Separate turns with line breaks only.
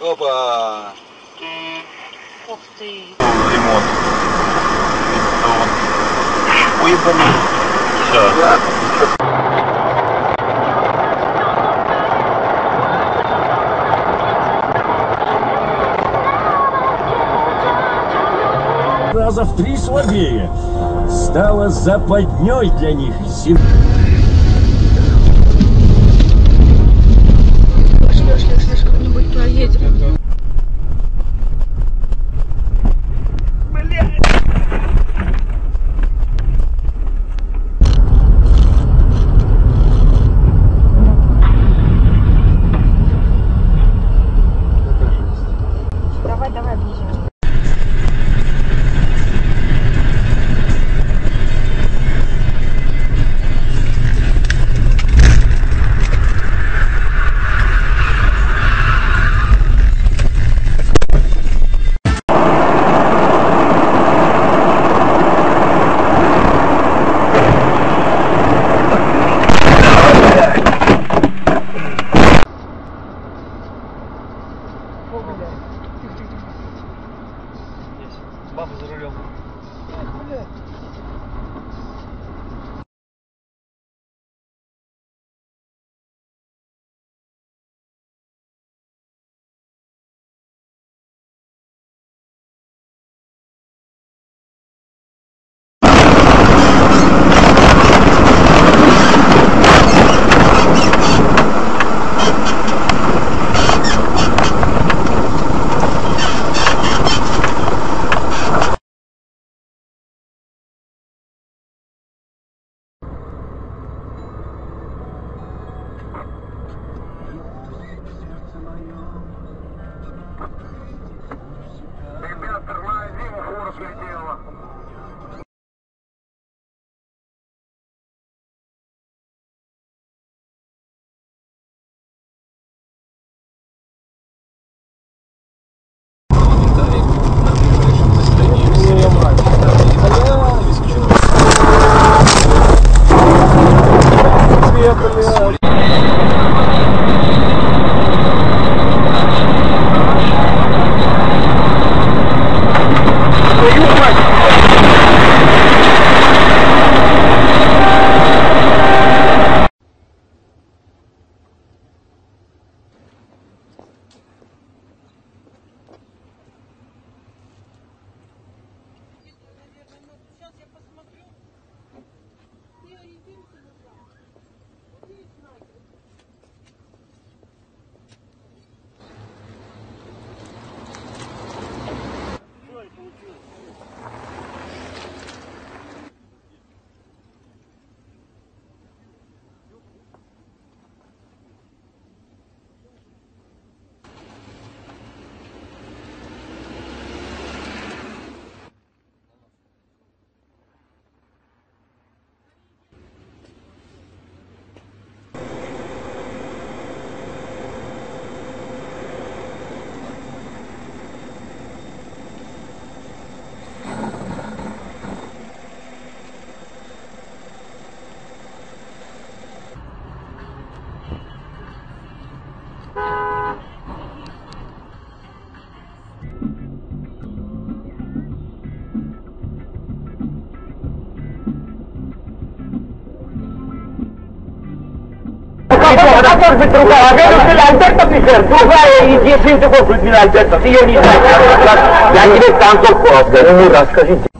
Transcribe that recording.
Опа!
Ух ты!
Ремонт.
Уебаный.
Все.
Раза в три слабее. Стала западней для них зим...
Баба за рулем.
Она может быть другая. А Альберта Писер, другая единственный такой Людмила Альберта. Ты ее не знаешь. Я тебе там только ну расскажите.